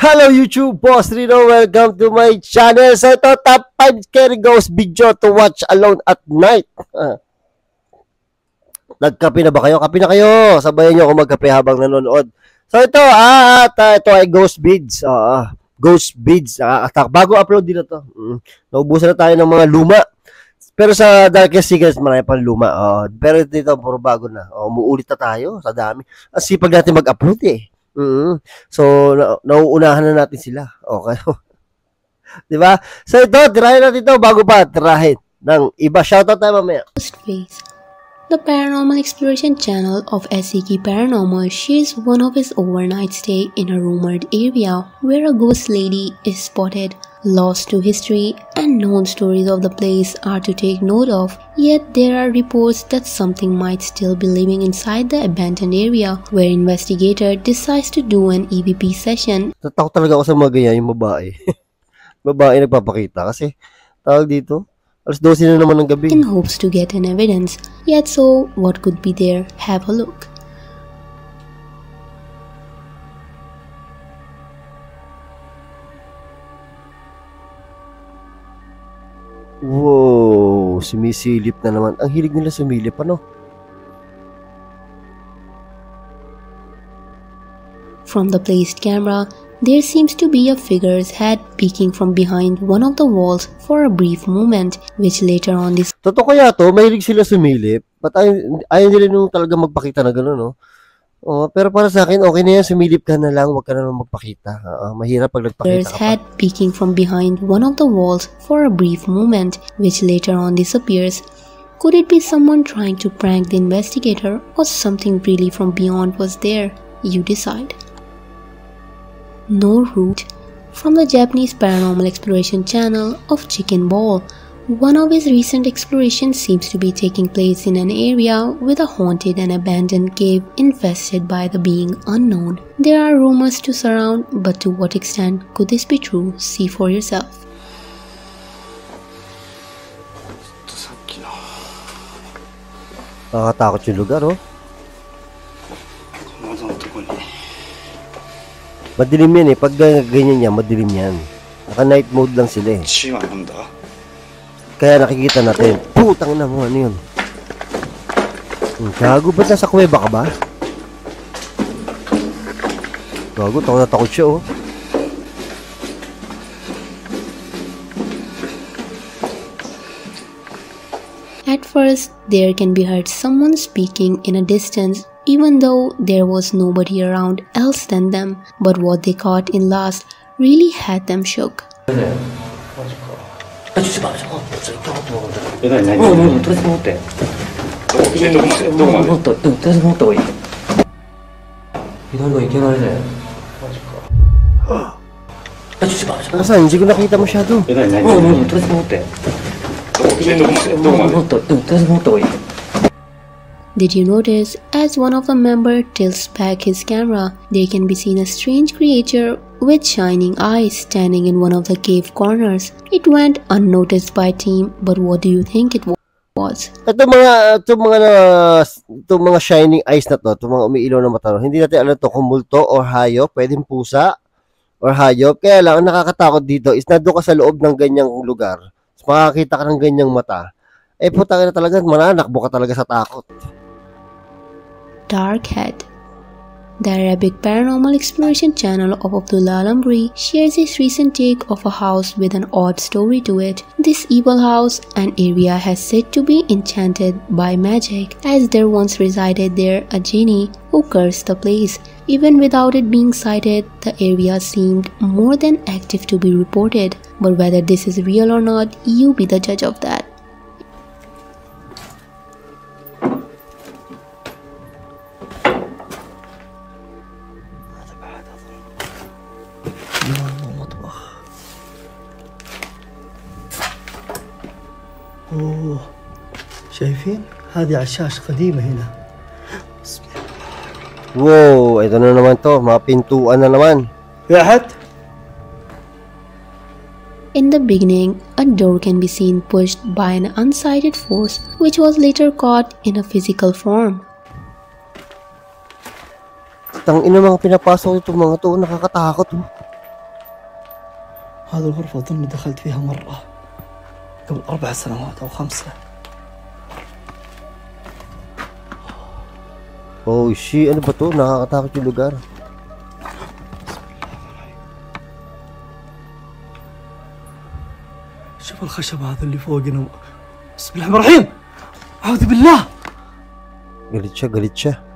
Hello YouTube, Boss Rino. Welcome to my channel. So ito, top 5 scary ghost video to watch alone at night. Ah. Nagkape na ba kayo? Kape na kayo. Sabayan nyo ako magkape habang nanonood. So ito, ah, at, ah, ito ay ghost beads. Ah, ghost beads. Ah, attack. Bago upload din na to. Mm. Naubusan na tayo ng mga luma. Pero sa Darkest Secrets, marami pang luma. Oh, pero dito, puro bago na. Oh, umuulit na tayo sa dami. Ang sipag natin mag-upload eh. Mm. So, na- nauunahan na natin sila. Okay. 'Di ba? So ito, tirahin natin ito bago pa tirahin ng iba. Shoutout tayo mamaya. Space. The Paranormal Exploration channel of SCK Paranormal shares one of his overnight stay in a rumored area where a ghost lady is spotted. Lost to history and known stories of the place are to take note of, yet there are reports that something might still be living inside the abandoned area where investigator decides to do an EVP session Tatakot talaga ako sa mga ganyan, yung babae. babae nagpapakita kasi tawag dito, alas 12 na naman ng gabi. in hopes to get an evidence. Yet so, what could be there? Have a look. Wow, sumisilip na naman. Ang hilig nila sumilip, ano? From the placed camera, there seems to be a figure's head peeking from behind one of the walls for a brief moment, which later on is Totoo kaya to, mahilig sila sumilip. Ba't ayaw, ayaw nila nung talaga magpakita na gano'n, no? Oh, pero para sa akin, okay na yan, sumilip ka na lang, huwag ka na lang magpakita. Oo, mahirap pag nagpakita figure's ka pa. head peeking from behind one of the walls for a brief moment, which later on disappears. Could it be someone trying to prank the investigator or something really from beyond was there? You decide. No Root from the Japanese paranormal exploration channel of Chicken Ball. One of his recent explorations seems to be taking place in an area with a haunted and abandoned cave infested by the being unknown. There are rumors to surround, but to what extent could this be true? See for yourself. Nakakatakot yung lugar, oh. Madilim yan eh. Pag ganyan yan, madilim yan. Naka night mode lang sila eh. 1 한다. Kaya nakikita natin, putang na mo, ano yun? Hmm, gago, ba't nasa kuweba ka ba? Gago, takot na takot siya, oh. At first, there can be heard someone speaking in a distance, even though there was nobody around else than them. But what they caught in last really had them shook. あ、ちょっと待って、ちょっと待って、ちょっと待って、ちょっと待って、ちょっと待って、ちょっと待って、ちょっと待って、ちょっと待って、ちょっと待って、ちょっと待って、ちょっと待って、ちょっと待って、ちょっと待って、ちょっと待って、ちょっと待って、ちょっと待って、ちょっと待って、ちょっと待って、ちょっと待って、Did you notice, as one of the member tilts back his camera, there can be seen a strange creature with shining eyes standing in one of the cave corners. It went unnoticed by team, but what do you think it wa- was? Ito mga, ito mga, na, ito mga shining eyes na to, ito mga umiilaw na mata, hindi natin alam to kung multo or hayop, pwedeng pusa or hayop. Kaya lang, ang nakakatakot dito is na doon ka sa loob ng ganyang lugar, makakita ka ng ganyang mata, eh puta ka na talaga, mananakbo ka talaga sa takot. Dark Head. The Arabic paranormal exploration channel of Abdullah Alambri shares his recent take of a house with an odd story to it. This evil house and area has said to be enchanted by magic, as there once resided there a genie who cursed the place. Even without it being sighted, the area seemed more than active to be reported. But whether this is real or not, you be the judge of that. أوه شايفين هذه عشاش قديمة هنا Wow, ito na naman to, mga pintuan na naman. في أحد؟ In the beginning, a door can be seen pushed by an unsighted force, which was later caught in a physical form. Tang ina mga pinapasok ito mga to, nakakatakot. Oh. هذه الغرفة أظن دخلت فيها مرة قبل أربع سنوات أو خمسة Oh, shit. Ano ba to? Nakakatakot yung lugar. شوف الخشب هذا اللي فوقنا بسم الله الرحمن الرحيم أعوذ بالله Galit siya, galit siya.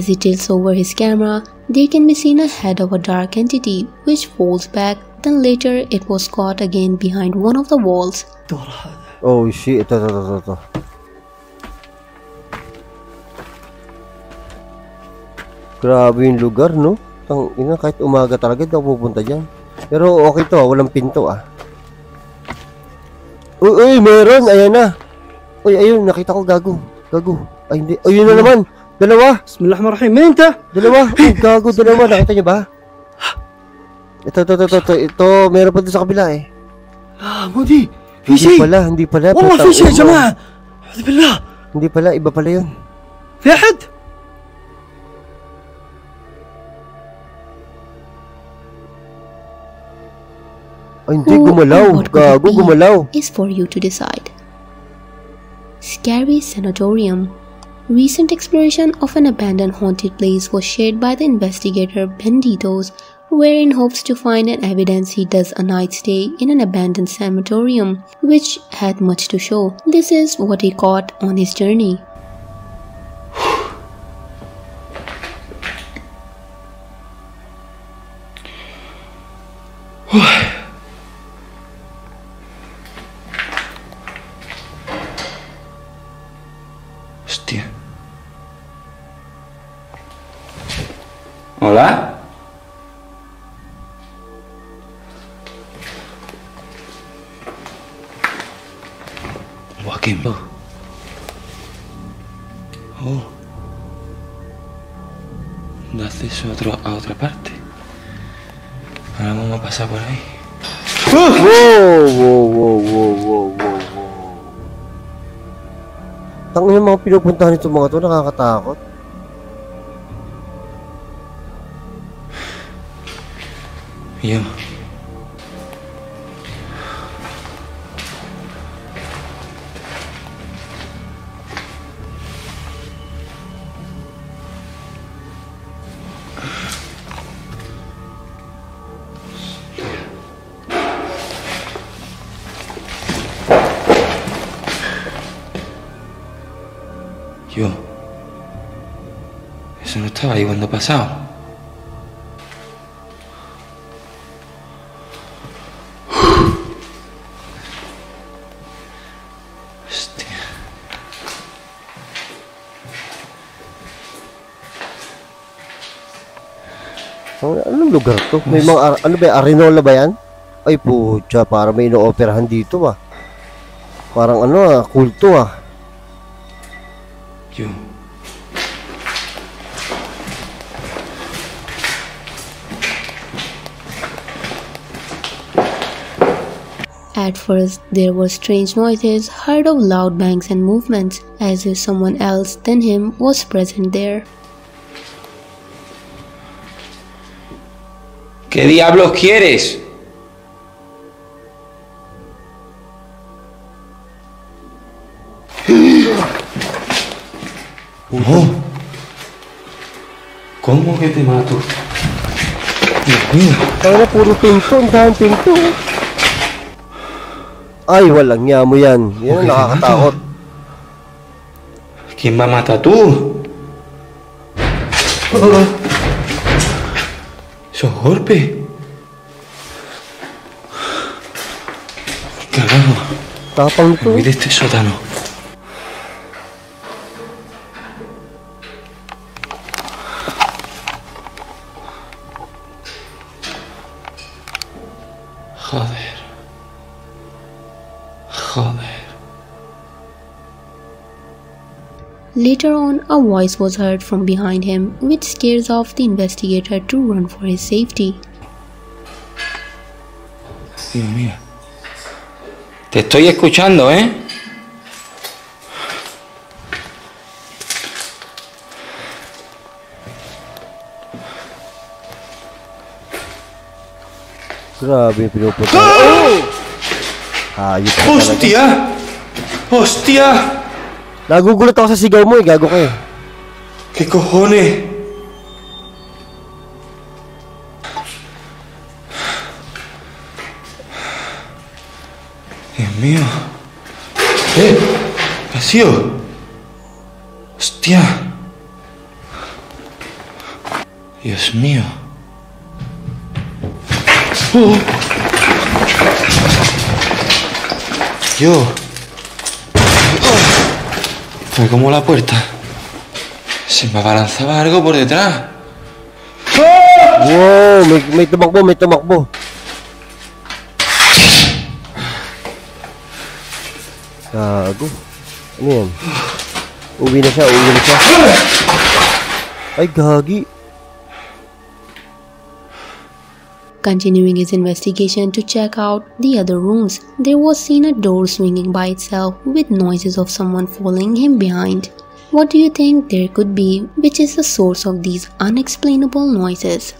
As he tilts over his camera, there can be seen a head of a dark entity which falls back, then later it was caught again behind one of the walls. Oh shit. Grabe yung lugar, no? Tang ina, kahit umaga talaga, hindi pupunta dyan. Pero okay to, ah, walang pinto ah. Uy, uy, meron! Ayan na! Uy, ayun, nakita ko gago. Gago. Ay, hindi. Ayun na naman! Dalawa. بسم الله الرحمن الرحيم من أنت؟ Dalawa. Uy, gago, dalawa. Nakita niyo ba? Ito, ito, ito, ito, ito, ito, meron pa doon sa kabila eh. لا مو دي في Hindi شيء pala, hindi pala. والله Putang في شيء يا ina. جماعة أعوذ بالله Hindi pala, iba pala yun. في أحد؟ Ay, hindi, Who gumalaw. or what could it Gago, be gumalaw. Is for you to decide. Scary Sanatorium. Recent exploration of an abandoned haunted place was shared by the investigator Benditos, wherein hopes to find an evidence he does a night stay in an abandoned sanatorium, which had much to show. This is what he caught on his journey. Da acceso a, otro, a otra parte. Ahora vamos a pasar por ahí. Wow, wow, wow, wow, wow, wow, wow. Tangin yung mga pinupuntahan nito mga to, nakakatakot. Yo. Eso no estaba ahí cuando pasado. Hostia. Ano, anong lugar to? May mga, ar- ano ba, yan? Arenola ba yan? Ay putya, para may ino-operahan dito ah. Parang ano ah, kulto ah. Yo. At first, there were strange noises, heard of loud bangs and movements, as if someone else than him was present there. ¿Qué diablos quieres? Oh. ¿Cómo que te mato? Dios mío. Ay na, puro pinto, ang daming pinto. Ay, walang niya mo yan. Yan ang nakakatakot. Kim ba mata to? Oh. Son golpe. Carajo. Tapang to. Mira este sótano. Joder. Khaled. Later on, a voice was heard from behind him, which scares off the investigator to run for his safety. Dios mío. Te estoy escuchando, ¿eh? Grabe Grave preocupación. Talaga. ¡Hostia! ¡Hostia! Nagugulat ako sa sigaw mo eh, gago ka eh. ¿Qué cojones? Dios mío. ¡Eh! ¡Vacío! ¡Hostia! Dios mío. ¡Oh! Yo. Fue como la puerta. Se me abalanzaba algo por detrás. Wow, may, may tumakbo, may tumakbo. Gago. Ano yan? Uwi na siya, uwi na. Ay, gagi. Continuing his investigation to check out the other rooms, there was seen a door swinging by itself with noises of someone following him behind. What do you think there could be which is the source of these unexplainable noises?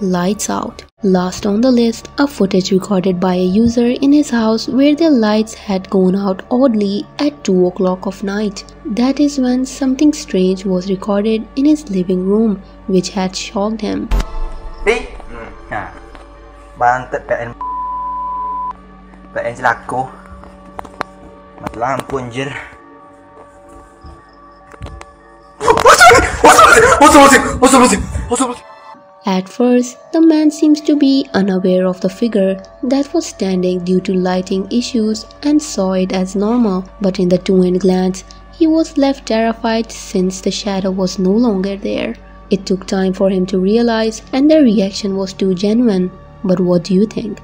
Lights out. Last on the list, a footage recorded by a user in his house where the lights had gone out oddly at 2 o'clock of night. That is when something strange was recorded in his living room, which had shocked him. At first, the man seems to be unaware of the figure that was standing due to lighting issues and saw it as normal, but in the two end glance, he was left terrified since the shadow was no longer there. It took time for him to realize, and their reaction was too genuine. But what do you think?